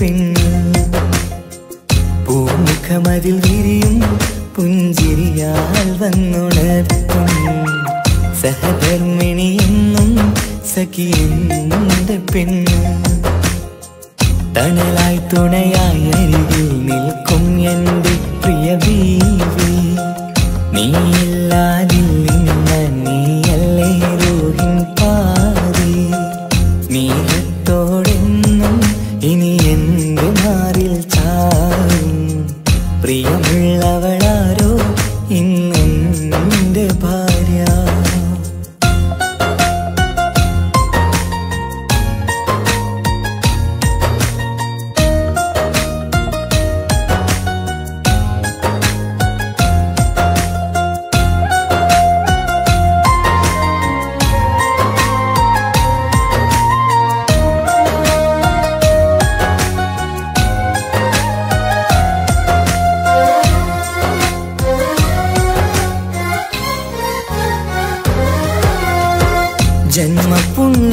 പെണ്ണ് പൂമുഖമതിൽ വിരിയും പുഞ്ചിരിയാൽ വന്നുണർത്തും. സഹധർമ്മിണി എന്നും സഖിയെന്റെ പെണ്ണ്. തണലായി തുണയായി അരികിൽ നിൽക്കും എന്റെ പ്രിയ ബീവി. നീയില്ലാതില്ല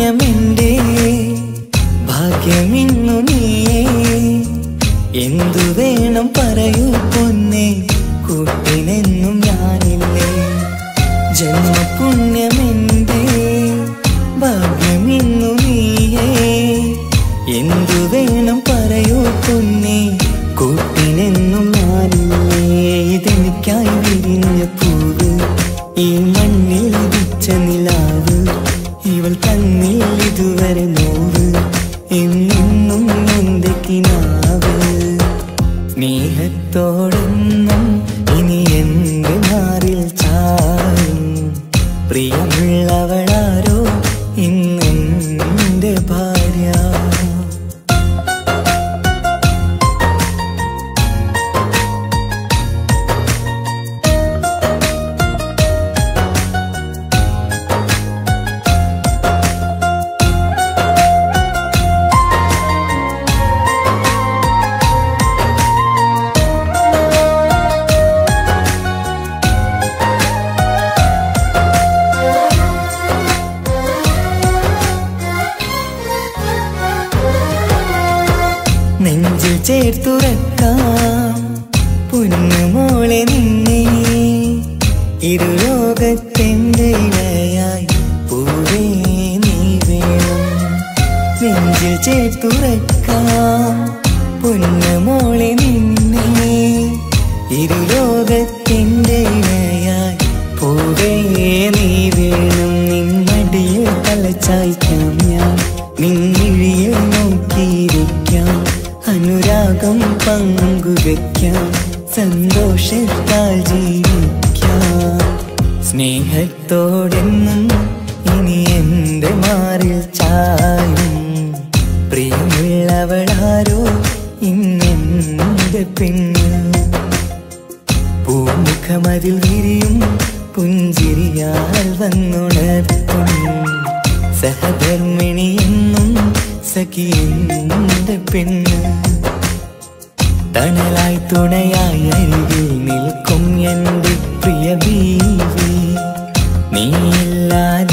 ജന്മപുണ്യമെന്റെ ഭാഗ്യമിന്നു നീയേ. എന്തു വേണം പറയൂ പൊന്നെ കൂട്ടിനെന്നും ഞാനില്ലേ. ജന്മപുണ്യമെന്റെ ഭാഗ്യമിന്നു നീയേ. എന്തു വേണം പറയൂ പൊന്നെ കൂട്ടിനെന്നും ഞാനില്ലേ. ഇതെനിക്കായി വിരിഞ്ഞ പൂവ് ഈ പൊന്നുമോളെ നിന്നെ. ഇരുലോകത്തെന്റെ ഇണയായി പൂവേ നീ വേണം. നെഞ്ചിൽ ചേർത്തുറക്കാം. പൊന്നുമോളെ നിന്നെ പ്രിയമുള്ളവളാരോ ഇന്നെന്റെ പെണ്ണ്. പൂമുഖമതിൽ വിരിയും പുഞ്ചിരിയാൽ വന്നുണർത്തും സഹധർമ്മിണി എന്നും സഖിയെന്റെ പെണ്ണ്. തണലായി തുണയായി അരികിൽ നിൽക്കും എന്റെ പ്രിയ ബീവി. നീയില്ലാതില്ല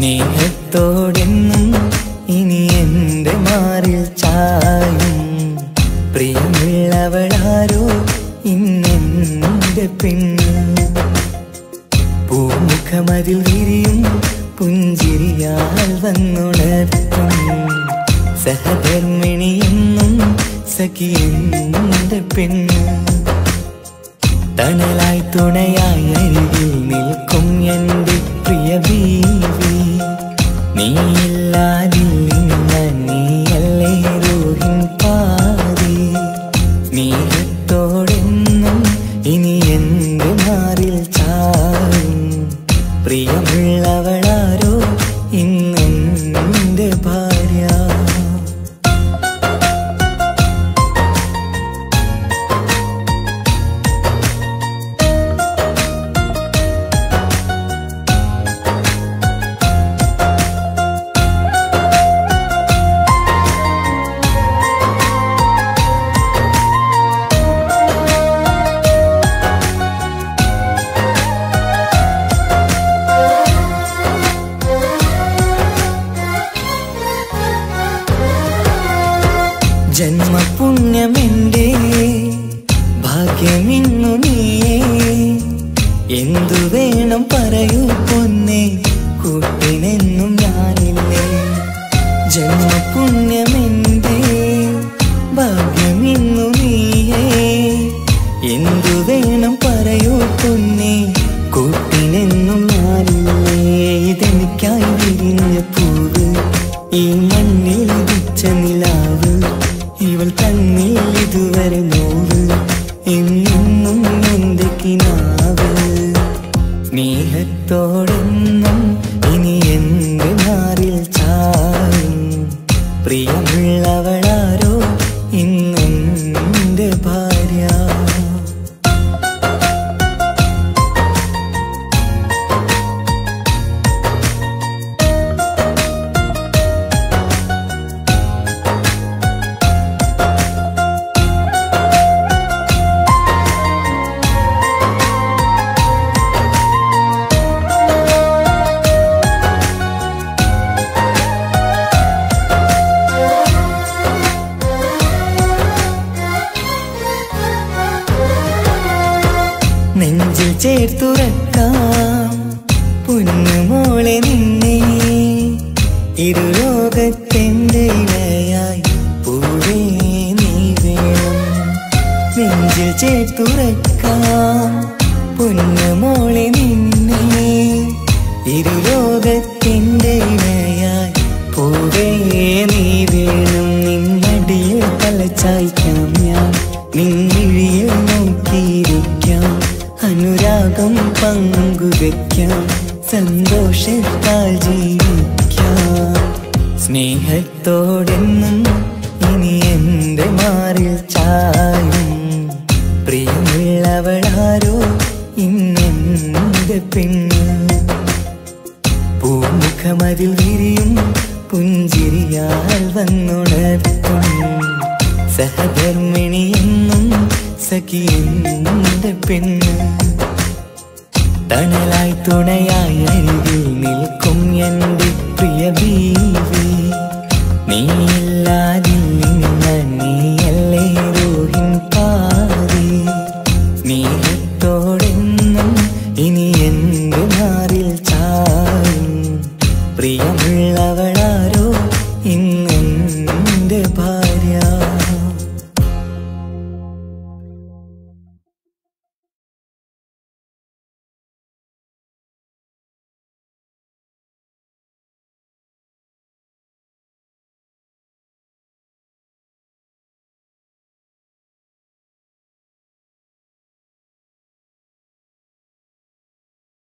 സ്നേഹത്തോടെന്നും ഇനി എന്റെ മാറിൽ ചായും. പ്രിയമുള്ളവളാരോ ഇന്നെന്റെ പെണ്ണ്. പൂമുഖമതിൽ വിരിയും പുഞ്ചിരിയാൽ വന്നുണർത്തും. സഹധർമ്മിണിയെന്നും സഖിയെന്റെ പെണ്ണ്. തണലായി തുണയായി അരികിൽ നിൽക്കും എന്റെ പ്രിയ വീവി ബീവി നീയില്ലാതില്ല ജന്മപുണ്യമെന്റെ എന്നും എന്റെ കിനാവ് ചേർത്തുറക്കാം. പൊന്നുമോളെ നിന്നെ ഇരുലോകത്തെന്റെ ഇണയായി പൂവേ നീ വേണം. നെഞ്ചിൽ ചേർത്തുറക്കാം. പൊന്നുമോളെ നിന്നെ ഇരുലോകത്തെന്റെ ഇണയായി പൂവേ നീ വേണം. നിന്നടിയിൽ തലച്ചായിക്കാം ഞാൻ. നിന്നിഴിയിൽ അനുരാഗം പങ്കുവെക്കാം സന്തോഷത്താൽ ജീവിക്കാം. സ്നേഹത്തോടെന്നും ഇനി എന്റെ മാറിൽ ചായും. പ്രിയമുള്ളവളാരോ ഇന്നെന്റെ പെണ്ണ്. പൂമുഖമതിൽ വിരിയും പുഞ്ചിരിയാൽ വന്നുണർത്തും. സഹധർമ്മിണിയെന്നും സഖിയെന്നും പെണ്ണ്. തണലായി തുണയായി അരികിൽ നിൽക്കും എന്റെ പ്രിയ ബീവി. നീയില്ലാതെ